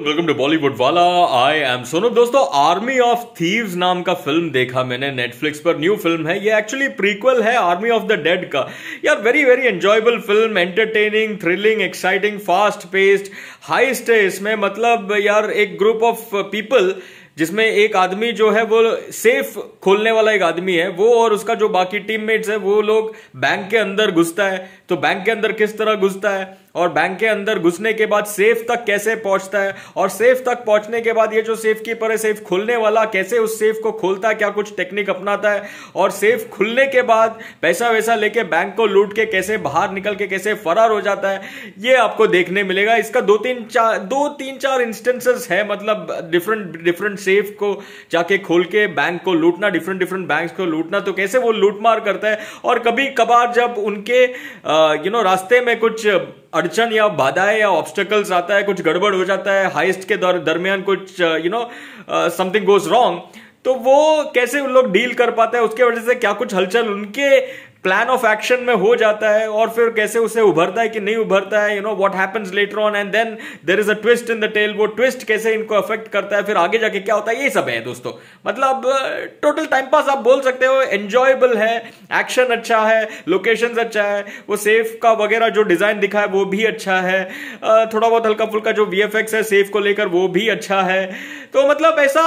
Welcome to Bollywood वाला I am Sonu दोस्तों army of thieves नाम का फ़िल्म देखा मैंने नेटफ्लिक्स पर। न्यू फ़िल्म है। ये एक्चुअली प्रीक्वल है आर्मी ऑफ़ द डेड का। यार very very enjoyable film entertaining thrilling exciting fast paced heist है इसमें। मतलब यार, एक ग्रुप ऑफ़ पीपल जिसमें एक आदमी जो है, वो सेफ़ खोलने वाला एक आदमी है। वो और उसका जो बाकी टीममेट्स है, वो लोग बैंक के अंदर घुसता है। तो बैंक के अंदर किस तरह घुसता है? और बैंक के अंदर घुसने के बाद सेफ़ तक कैसे पहुँचता है? और सेफ़ तक पहुँचने के बाद ये जो सेफ़ कीपर है सेफ़ खुलने वाला, कैसे उस सेफ़ को खोलता है? क्या कुछ टेक्निक अपनाता है? और सेफ़ खुलने के बाद पैसा वैसा लेके बैंक को लूट के कैसे बाहर निकल के कैसे फरार हो जाता है, ये आपको देखने मिलेगा। इसका दो तीन चार, दो तीन चार इंस्टेंसेस है मतलब डिफरेंट डिफरेंट सेफ़ को जाके खोल के बैंक को लूटना डिफरेंट डिफरेंट बैंक को लूटना तो कैसे वो लूटमार करता है? और कभी कभार जब उनके यू नो रास्ते में कुछ अड़चन या बाधाएँ या ऑब्स्टेकल्स आता है, कुछ गड़बड़ हो जाता है हाइस्ट के दरमियान कुछ you know something goes wrong तो वो कैसे उन लोग डील कर पाते हैं? उसके वजह से क्या कुछ हलचल उनके प्लान ऑफ़ एक्शन में हो जाता है और फिर कैसे उसे उभरता है कि नहीं उभरता है you know what happens later on and then there is a twist in the tail वो ट्विस्ट कैसे इनको अफेक्ट करता है, फिर आगे जाके क्या होता है, ये सब है दोस्तों। मतलब टोटल टाइम पास आप बोल सकते हो एंजॉयबल है एक्शन अच्छा है लोकेशन अच्छा है, वो सेफ़ का वगैरह जो डिज़ाइन दिखा है, वो भी अच्छा है। थोड़ा बहुत हल्का फुल्का जो वी है सेफ़ को लेकर वो भी अच्छा है। तो मतलब ऐसा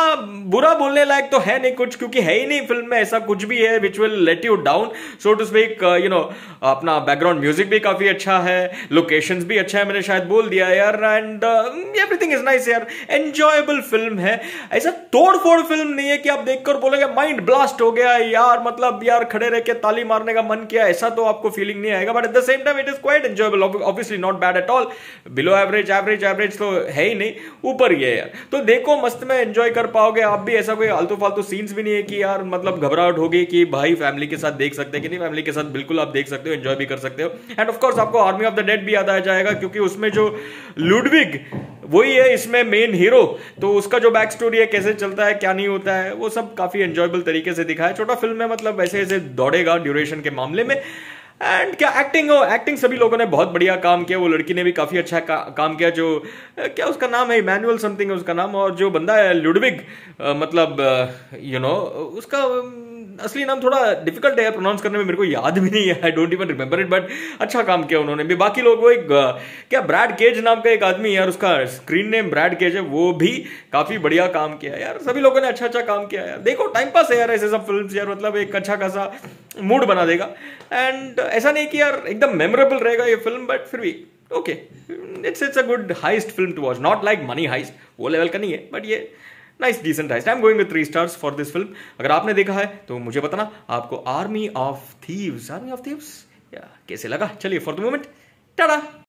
बुरा बोलने लायक तो है नहीं कुछ, क्योंकि है ही नहीं फ़िल्म में, ऐसा कुछ भी है which will let you down so to speak you know अपना बैकग्राउंड म्यूज़िक भी काफ़ी अच्छा है लोकेशन भी अच्छा है, मैंने शायद बोल दिया यार एंड एवरीथिंग इज़ नाइस यार एंजॉयबल फ़िल्म है। ऐसा तोड़ फोड़ फ़िल्म नहीं है कि आप देखकर बोलेंगे माइंड ब्लास्ट हो गया यार मतलब यार खड़े रह के ताली मारने का मन किया, ऐसा तो आपको फीलिंग नहीं आएगा but at the same time it is quite enjoyable obviously not bad at all below average average average तो है ही नहीं, ऊपर ही है यार। तो देखो, मस्त में एंजॉय कर पाओगे, आप भी ऐसा कोई आलतू फालतू सीन्स भी नहीं है कि यार मतलब घबराहट होगी कि भाई फैमिली के साथ देख सकते हैं कि नहीं फैमिली के साथ बिल्कुल आप देख सकते हो एंजॉय भी कर सकते हो। एंड ऑफकोर्स आपको आर्मी ऑफ़ द डेड भी याद आ जाएगा क्योंकि उसमें जो लुडविग वही है इसमें मेन हीरो तो उसका जो बैक स्टोरी है कैसे चलता है क्या नहीं होता है वो सब काफ़ी एंजॉयबल तरीके से दिखा है। छोटा फ़िल्म में मतलब ऐसे ऐसे दौड़ेगा ड्यूरेशन के मामले में। एंड क्या एक्टिंग हो एक्टिंग सभी लोगों ने बहुत बढ़िया काम किया। वो लड़की ने भी काफ़ी अच्छा का, काम किया जो क्या उसका नाम है? मैनुअल समथिंग है उसका नाम। और जो बंदा है लुडविग मतलब यू नो उसका असली नाम थोड़ा डिफ़िकल्ट है प्रोनाउंस करने में, मेरे को याद भी नहीं है I don't even remember it but अच्छा काम किया उन्होंने। भी बाकी लोग, वो एक क्या ब्रैड केज नाम का एक आदमी यार, उसका स्क्रीन नेम ब्रैड केज है, वो भी काफ़ी बढ़िया काम किया यार। सभी लोगों ने अच्छा अच्छा काम किया यार। देखो टाइम पास है यार ऐसे सब फ़िल्म यार मतलब एक अच्छा खासा मूड बना देगा। एंड ऐसा नहीं कि यार एकदम मेमोरेबल रहेगा ये फ़िल्म बट फिर भी okay it's it's a good heist film to watch not like money heist वो लेवल का नहीं है बट ये nice decent heist I am going three stars for this film अगर आपने देखा है तो मुझे बताना, आपको army of thieves army of thieves कैसे लगा? चलिए फॉर द मोमेंट टाटा